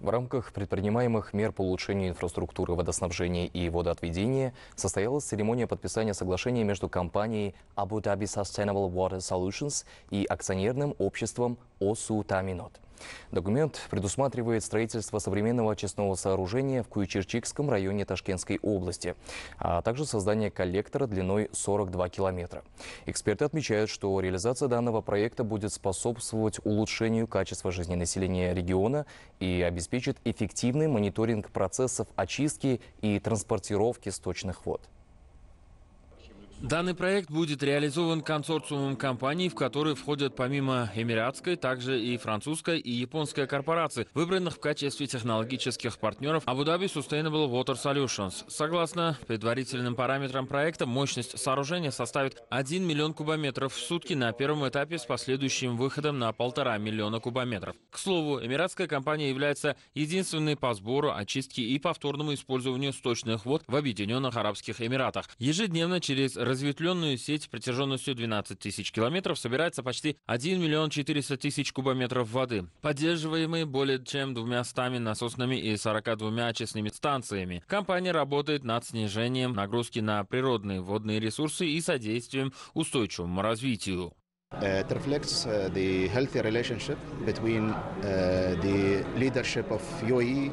В рамках предпринимаемых мер по улучшению инфраструктуры водоснабжения и водоотведения состоялась церемония подписания соглашения между компанией Abu Dhabi Sustainable Water Solutions и акционерным обществом ОСУ Таминот. Документ предусматривает строительство современного очистного сооружения в Куйчерчикском районе Ташкентской области, а также создание коллектора длиной 42 километра. Эксперты отмечают, что реализация данного проекта будет способствовать улучшению качества жизни населения региона и обеспечит эффективный мониторинг процессов очистки и транспортировки сточных вод. Данный проект будет реализован консорциумом компаний, в которые входят помимо эмиратской, также и французская и японская корпорации, выбранных в качестве технологических партнеров Abu Dhabi Sustainable Water Solutions. Согласно предварительным параметрам проекта, мощность сооружения составит 1 миллион кубометров в сутки на первом этапе с последующим выходом на полтора миллиона кубометров. К слову, эмиратская компания является единственной по сбору, очистке и повторному использованию сточных вод в Объединенных Арабских Эмиратах. Ежедневно через разветвленную сеть протяженностью 12 тысяч километров собирается почти 1 миллион 400 тысяч кубометров воды, поддерживаемые более чем двумя стами насосными и 42 очистными станциями. Компания работает над снижением нагрузки на природные водные ресурсы и содействием устойчивому развитию. It reflects uh, the healthy relationship between uh, the leadership of UAE.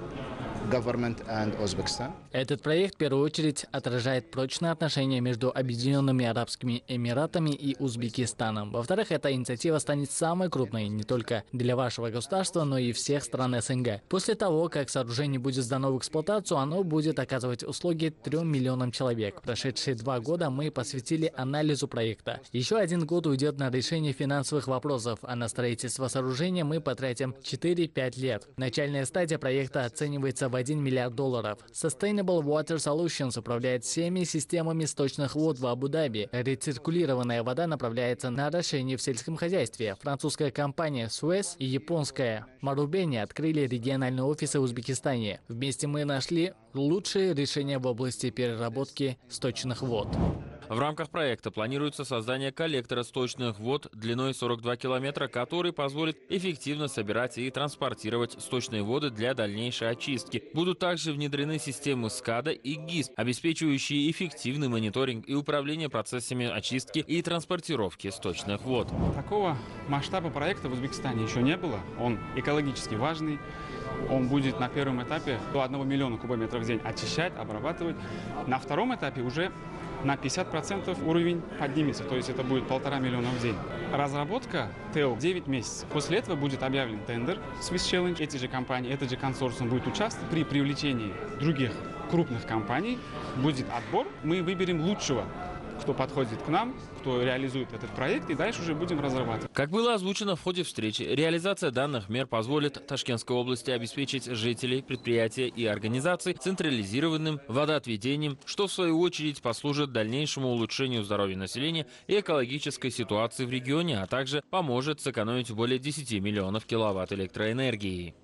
Этот проект в первую очередь отражает прочные отношения между Объединенными Арабскими Эмиратами и Узбекистаном. Во-вторых, эта инициатива станет самой крупной не только для вашего государства, но и всех стран СНГ. После того, как сооружение будет сдано в эксплуатацию, оно будет оказывать услуги трем миллионам человек. Прошедшие два года мы посвятили анализу проекта. Еще один год уйдет на решение финансовых вопросов, а на строительство сооружения мы потратим 4-5 лет. Начальная стадия проекта оценивается в 1 миллиард долларов. Sustainable Water Solutions управляет всеми системами сточных вод в Абу-Даби. Рециркулированная вода направляется на орошение в сельском хозяйстве. Французская компания Suez и японская Марубени открыли региональные офисы в Узбекистане. Вместе мы нашли лучшие решения в области переработки сточных вод. В рамках проекта планируется создание коллектора сточных вод длиной 42 километра, который позволит эффективно собирать и транспортировать сточные воды для дальнейшей очистки. Будут также внедрены системы СКАДА и ГИС, обеспечивающие эффективный мониторинг и управление процессами очистки и транспортировки сточных вод. Такого масштаба проекта в Узбекистане еще не было. Он экологически важный. Он будет на первом этапе до 1 миллиона кубометров в день очищать, обрабатывать. На втором этапе уже на 50% уровень поднимется, то есть это будет полтора миллиона в день. Разработка ТЭО 9 месяцев. После этого будет объявлен тендер Swiss Challenge. Эти же компании, этот же консорциум будет участвовать при привлечении других крупных компаний. Будет отбор, мы выберем лучшего кто подходит к нам, кто реализует этот проект, и дальше уже будем разрабатывать. Как было озвучено в ходе встречи, реализация данных мер позволит Ташкентской области обеспечить жителей, предприятия и организаций централизированным водоотведением, что в свою очередь послужит дальнейшему улучшению здоровья населения и экологической ситуации в регионе, а также поможет сэкономить более 10 миллионов киловатт электроэнергии.